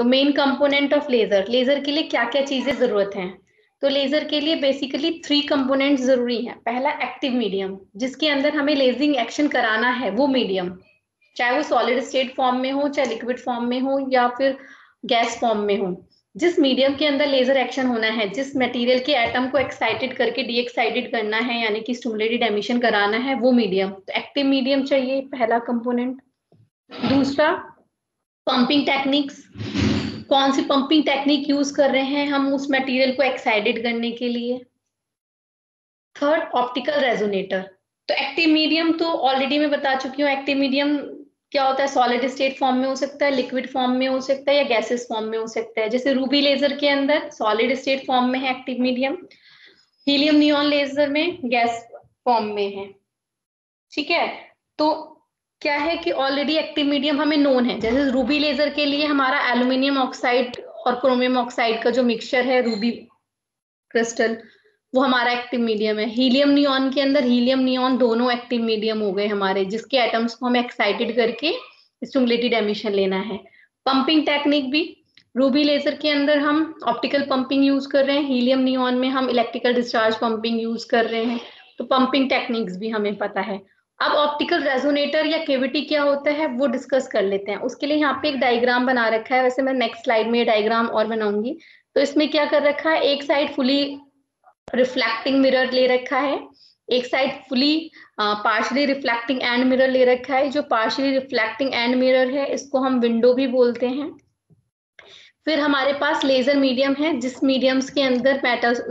तो main component of laser laser के लिए क्या क्या चीज़ें ज़रूरत है? तो लेजर के लिए बेसिकली थ्री कंपोनेंट ज़रूरी है। पहला एक्टिव मीडियम जिसके अंदर हमें लेजिंग एक्शन कराना है, वो मीडियम चाहे वो सॉलिड स्टेट फॉर्म में हो, चाहे लिक्विड फॉर्म में हो, या फिर गैस फॉर्म में हो। जिस मीडियम के अंदर लेजर एक्शन होना है, जिस मटेरियल के एटम को एक्साइटेड करके डी एक्साइटेड करना है, यानी कि स्टूमुलेटेड एमिशन कराना है, वो मीडियम तो एक्टिव मीडियम चाहिए, पहला कंपोनेंट दूसरा पंपिंग टेक्निक्स कौन सी पंपिंग टेक्निक यूज़ कर रहे हैं हम उस मटेरियल को एक्साइटेड करने के लिए? थर्ड ऑप्टिकल रेजोनेटर तो एक्टिव मीडियम तो ऑलरेडी मैं बता चुकी हूँ एक्टिव मीडियम क्या होता है? सॉलिड स्टेट फॉर्म में हो सकता है लिक्विड फॉर्म में हो सकता है या गैसेस फॉर्म में हो सकता है। जैसे रूबी लेजर के अंदर सॉलिड स्टेट फॉर्म में है active medium helium neon laser में गैस फॉर्म में है। ठीक है? तो क्या है कि ऑलरेडी एक्टिव मीडियम हमें नोन है। जैसे रूबी लेजर के लिए हमारा एल्यूमिनियम ऑक्साइड और क्रोमियम ऑक्साइड का जो मिक्सचर है रूबी क्रिस्टल वो हमारा एक्टिव मीडियम है। हीलियम नियॉन के अंदर हीलियम नियॉन दोनों एक्टिव मीडियम हो गए हमारे, जिसके एटम्स को हमें एक्साइटेड करके स्टूमुलेटेड एमिशन लेना है। पंपिंग टेक्निक भी रूबी लेजर के अंदर हम ऑप्टिकल पंपिंग यूज़ कर रहे हैं हीलियम नियॉन में हम इलेक्ट्रिकल डिस्चार्ज पंपिंग यूज़ कर रहे हैं। तो पंपिंग टेक्निक्स भी हमें पता है। अब ऑप्टिकल रेजोनेटर या केविटी क्या होता है, वो डिस्कस कर लेते हैं। उसके लिए यहाँ पे एक डायग्राम बना रखा है। वैसे मैं नेक्स्ट स्लाइड में डायग्राम और बनाऊँगी। तो इसमें क्या कर रखा है, एक साइड फुली रिफ्लेक्टिंग मिरर ले रखा है। एक side fully partially reflecting end mirror ले रखा है। जो पार्शली रिफ्लेक्टिंग एंड मिरर है, इसको हम विंडो भी बोलते हैं। फिर हमारे पास लेजर मीडियम है। जिस मीडियम्स के अंदर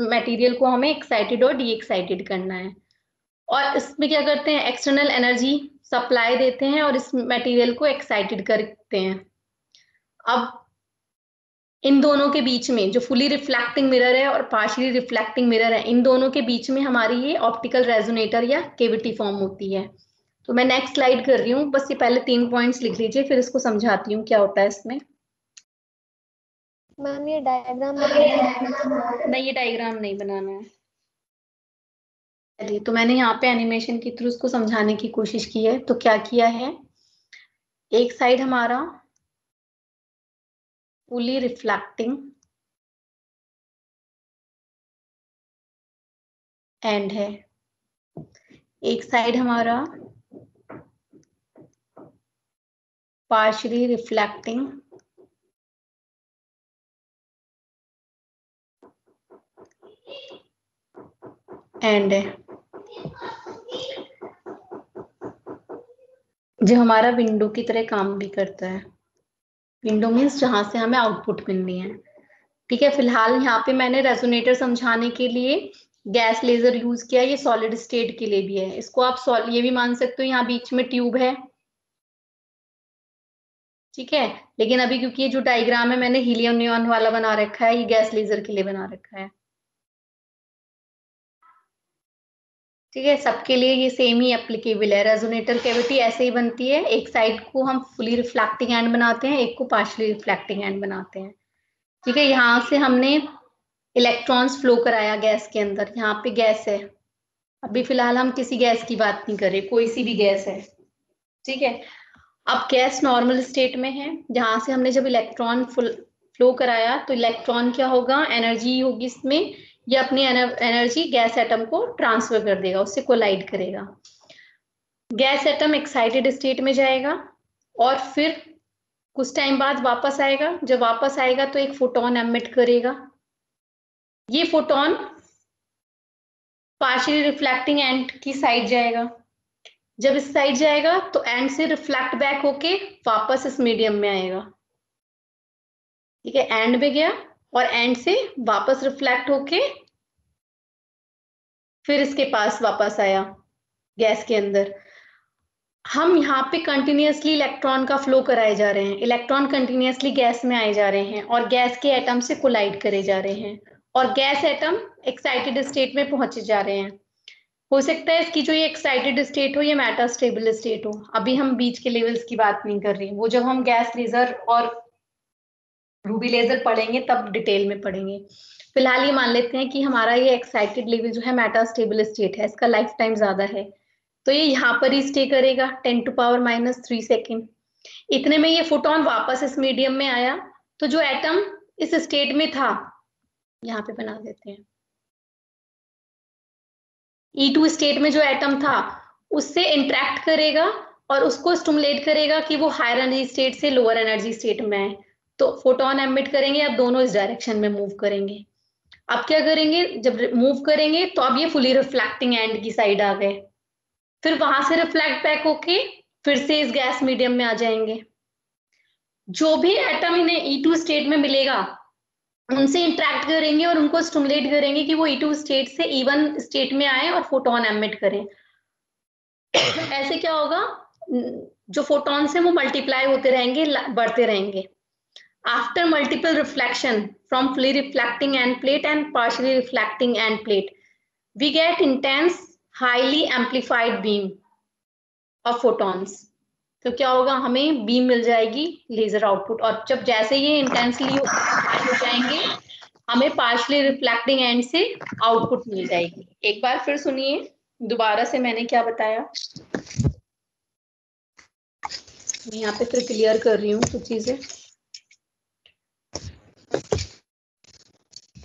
मटेरियल को हमें एक्साइटेड और डी एक्साइटेड करना है। और इसमें क्या करते हैं एक्सटर्नल एनर्जी सप्लाई देते हैं और इस मटेरियल को एक्साइटेड करते हैं। अब इन दोनों के बीच में जो फुली रिफ्लेक्टिंग मिरर है और पार्शली रिफ्लेक्टिंग मिरर है इन दोनों के बीच में हमारी ये ऑप्टिकल रेजोनेटर या केविटी फॉर्म होती है। तो मैं नेक्स्ट स्लाइड कर रही हूँ बस ये पहले तीन पॉइंट्स लिख लीजिए फिर इसको समझाती हूँ क्या होता है इसमें। मैम ये डायग्राम नहीं ये डायग्राम नहीं बनाना है। चलिए तो मैंने यहाँ पे एनिमेशन के थ्रू उसको समझाने की कोशिश की है। तो क्या किया है? एक साइड हमारा fully reflecting एंड है। एक साइड हमारा पार्शली रिफ्लेक्टिंग एंड है। जो हमारा विंडो की तरह काम भी करता है। विंडो मीन्स जहाँ से हमें आउटपुट मिलनी है। ठीक है, फ़िलहाल यहाँ पे मैंने रेजोनेटर समझाने के लिए गैस लेजर यूज़ किया, ये सॉलिड स्टेट के लिए भी है। इसको आप सॉल ये भी मान सकते हो, यहाँ बीच में ट्यूब है। ठीक है, लेकिन अभी क्योंकि ये जो डायग्राम है, मैंने हीलियम नियॉन वाला बना रखा है, ये गैस लेजर के लिए बना रखा है। ठीक है, सबके लिए ये सेम ही एप्लीकेबल है। रेजोनेटर कैविटी ऐसे ही बनती है। एक साइड को हम फुली रिफ्लेक्टिंग एंड बनाते हैं, एक को पार्शली रिफ्लेक्टिंग एंड बनाते हैं। ठीक है, यहाँ से हमने इलेक्ट्रॉन्स फ्लो कराया गैस के अंदर। यहाँ पे गैस है। अभी फ़िलहाल हम किसी गैस की बात नहीं कर रहे, कोई सी भी गैस है। ठीक है, अब गैस नॉर्मल स्टेट में है। जहाँ से हमने जब इलेक्ट्रॉन फ्लो कराया तो इलेक्ट्रॉन क्या होगा? एनर्जी होगी इसमें। ये अपनी एनर्जी गैस एटम को ट्रांसफ़र कर देगा, उससे कोलाइड करेगा। गैस एटम एक्साइटेड स्टेट में जाएगा और फिर कुछ टाइम बाद वापस आएगा। जब वापस आएगा तो एक फोटोन एमिट करेगा। ये फोटोन पार्शियली रिफ्लेक्टिंग एंड की साइड जाएगा। जब इस साइड जाएगा तो एंड से रिफ्लेक्ट बैक होके वापस इस मीडियम में आएगा। ठीक है? एंड में गया। और एंड से वापस रिफ्लेक्ट होके फिर इसके पास वापस आया गैस के अंदर। हम यहाँ पे कंटिन्यूसली इलेक्ट्रॉन का फ्लो कराए जा रहे हैं। इलेक्ट्रॉन कंटिन्यूसली गैस में आए जा रहे हैं और गैस के एटम से कोलाइड करे जा रहे हैं और गैस एटम एक्साइटेड स्टेट में पहुँचे जा रहे हैं। हो सकता है इसकी जो ये एक्साइटेड स्टेट हो, ये मैटर स्टेबल स्टेट हो। अभी हम बीच के लेवल्स की बात नहीं कर रहे वो जब हम गैस लेजर और रूबी लेजर पढ़ेंगे, तब डिटेल में पढ़ेंगे। फ़िलहाल ये मान लेते हैं कि हमारा ये एक्साइटेड लेवल जो है मेटा स्टेबल स्टेट है, इसका लाइफ टाइम ज़्यादा है। तो ये यहाँ पर ही स्टे करेगा ten to power minus three second इतने में ये फोटोन वापस इस मीडियम में आया। तो जो एटम इस स्टेट में था, यहाँ पे बना देते हैं। ई टू स्टेट में जो एटम था, उससे इंट्रैक्ट करेगा और उसको स्टमुलेट करेगा कि वो हायर एनर्जी स्टेट से लोअर एनर्जी स्टेट में आए। तो फोटोन एमिट करेंगे अब दोनों इस डायरेक्शन में मूव करेंगे। अब क्या करेंगे? जब मूव करेंगे तो अब ये फुली रिफ्लेक्टिंग एंड की साइड आ गए। फिर वहाँ से रिफ्लेक्ट बैक होके फिर से इस गैस मीडियम में आ जाएँगे। जो भी एटम इन्हें ई टू स्टेट में मिलेगा, उनसे इंट्रैक्ट करेंगे और उनको स्टमुलेट करेंगे कि वो ई टू स्टेट से इवन स्टेट में आए और फोटोन एमिट करें। ऐसे क्या होगा? जो फोटॉन्स हैं वो मल्टीप्लाई होते रहेंगे बढ़ते रहेंगे। After multiple reflection from fully reflecting end plate and partially reflecting end plate we get intense highly amplified beam of photons तो क्या होगा? हमें बीम मिल जाएगी लेजर आउटपुट और जब जैसे ये इंटेंसली हो जाएँगे, हमें पार्शली रिफ्लेक्टिंग एंड से आउटपुट मिल जाएगी. एक बार फिर सुनिए, दोबारा से मैंने क्या बताया? मैं यहाँ पे फिर क्लियर कर रही हूँ कुछ चीज़ें.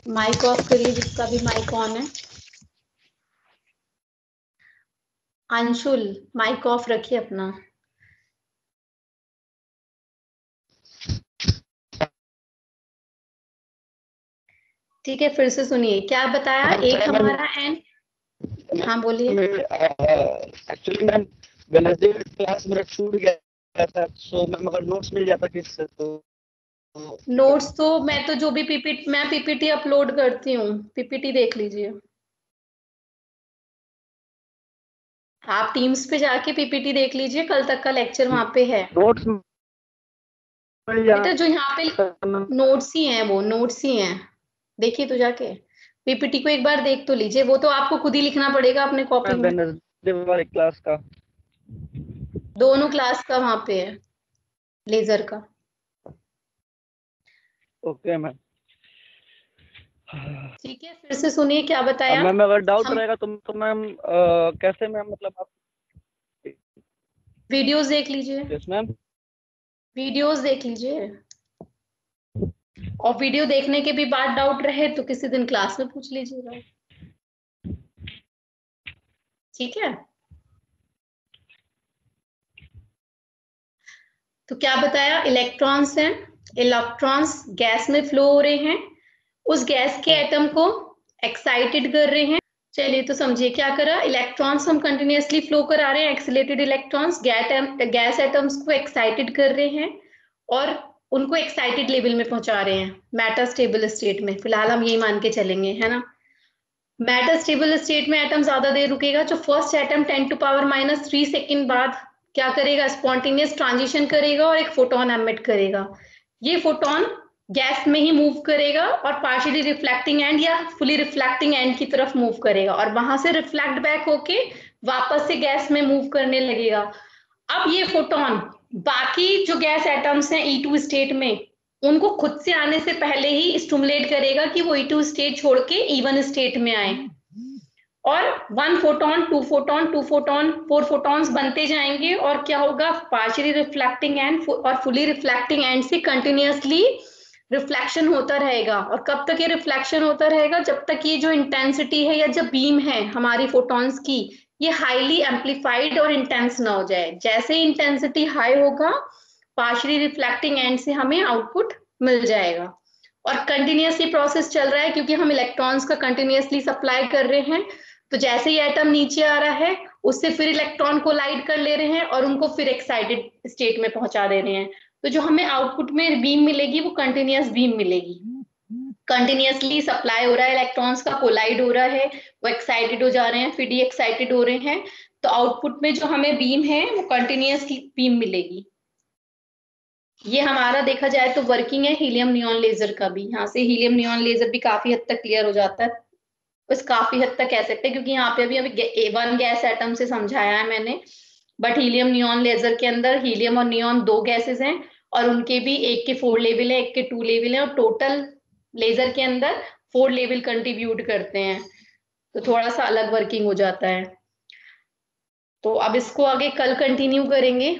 माइक ऑफ़ करिए जिसका भी माइक ऑन है। अंशुल माइक ऑफ़ रखिए अपना। ठीक है फिर से सुनिए। क्या बताया? एक हमारा एंड हाँ बोलिए। एक्चुअली मैम क्लास मेरा छूट गया था सो मैम अगर नोट्स मिल जाता किससे तो नोट्स तो मैं तो जो भी पीपीटी मैं पीपीटी अपलोड करती हूँ। पीपीटी देख लीजिए। आप टीम्स पे जाके पीपीटी देख लीजिए कल तक का लेक्चर वहाँ पे है। नोट्स बेटा जो यहाँ पे नोट्स ही हैं वो नोट्स ही हैं। देखिए तो जाके। पीपीटी को एक बार देख तो लीजिए। वो तो आपको खुद ही लिखना पड़ेगा अपने कॉपी में। क्लास का। दोनों क्लास का वहाँ पे है। लेजर का। ओके मैम ठीक है फिर से सुनिए क्या बताया? मैम अगर डाउट हम... रहेगा तो तो मैम कैसे मैम मतलब आप वीडियोस देख लीजिए। यस मैम वीडियोस देख लीजिए। और वीडियो देखने के भी बाद डाउट रहे तो किसी दिन क्लास में पूछ लीजिएगा। ठीक है? तो क्या बताया? इलेक्ट्रॉन्स हैं। इलेक्ट्रॉन्स गैस में फ्लो हो रहे हैं उस गैस के एटम को एक्साइटेड कर रहे हैं। चलिए तो समझिए क्या करा इलेक्ट्रॉन्स हम कंटिन्यूसली फ्लो करा रहे हैं एक्सिलेटेड इलेक्ट्रॉन्स गैस एटम्स को एक्साइटेड कर रहे हैं और उनको एक्साइटेड लेवल में पहुँचा रहे हैं मैटर स्टेबल स्टेट में। फ़िलहाल हम यही मान के चलेंगे है ना? मैटर स्टेबल स्टेट में एटम ज़्यादा देर रुकेगा जो first atom ten to power minus three second बाद क्या करेगा स्पॉन्टेनियस ट्रांजिशन करेगा और एक फोटोन एमिट करेगा। ये फोटोन गैस में ही मूव करेगा और पार्शियली रिफ्लेक्टिंग एंड या फुली रिफ्लेक्टिंग एंड की तरफ़ मूव करेगा और वहाँ से रिफ्लेक्ट बैक होके वापस से गैस में मूव करने लगेगा। अब ये फोटोन बाकी जो गैस एटम्स हैं ई टू स्टेट में, उनको खुद से आने से पहले ही स्टूमुलेट करेगा कि वो ई टू स्टेट छोड़ के इवन स्टेट में आए। और one photon two photon two photon four photons बनते जाएँगे और क्या होगा? पार्शली रिफ्लेक्टिंग एंड और फुली रिफ्लेक्टिंग एंड से कंटिन्यूसली रिफ्लेक्शन होता रहेगा। और कब तक ये रिफ्लेक्शन होता रहेगा? जब तक ये जो इंटेंसिटी है या जब बीम है हमारी फोटोन्स की, ये हाईली एम्पलीफाइड और इंटेंस ना हो जाए। जैसे इंटेंसिटी हाई होगा पार्शली रिफ्लेक्टिंग एंड से हमें आउटपुट मिल जाएगा। और कंटिन्यूसली प्रोसेस चल रहा है क्योंकि हम इलेक्ट्रॉन्स का कंटिन्यूसली सप्लाई कर रहे हैं। तो जैसे ही एटम नीचे आ रहा है, उससे फिर इलेक्ट्रॉन को लाइट कर ले रहे हैं और उनको फिर एक्साइटेड स्टेट में पहुँचा दे रहे हैं। तो जो हमें आउटपुट में बीम मिलेगी, वो कंटिन्यूस बीम मिलेगी। कंटिन्यूसली सप्लाई हो रहा है इलेक्ट्रॉन्स का कोलाइड हो रहा है, वो एक्साइटेड हो जा रहे हैं, फिर डी एक्साइटेड हो रहे हैं। तो आउटपुट में जो हमें बीम है, वो कंटिन्यूस बीम मिलेगी। ये हमारा देखा जाए तो वर्किंग है हीलियम नियॉन लेजर का भी। यहाँ से हीलियम नियॉन लेजर भी काफ़ी हद तक क्लियर हो जाता है। बस काफ़ी हद तक कह सकते हैं क्योंकि यहाँ पे अभी अभी वन गैस एटम से समझाया है मैंने। बट हीलियम नियॉन लेजर के अंदर हीलियम और नियॉन दो गैसेस हैं, और उनके भी एक के फोर लेवल है, एक के टू लेवल है, और टोटल लेजर के अंदर फोर लेवल कंट्रीब्यूट करते हैं। तो थोड़ा सा अलग वर्किंग हो जाता है। तो अब इसको आगे कल कंटिन्यू करेंगे।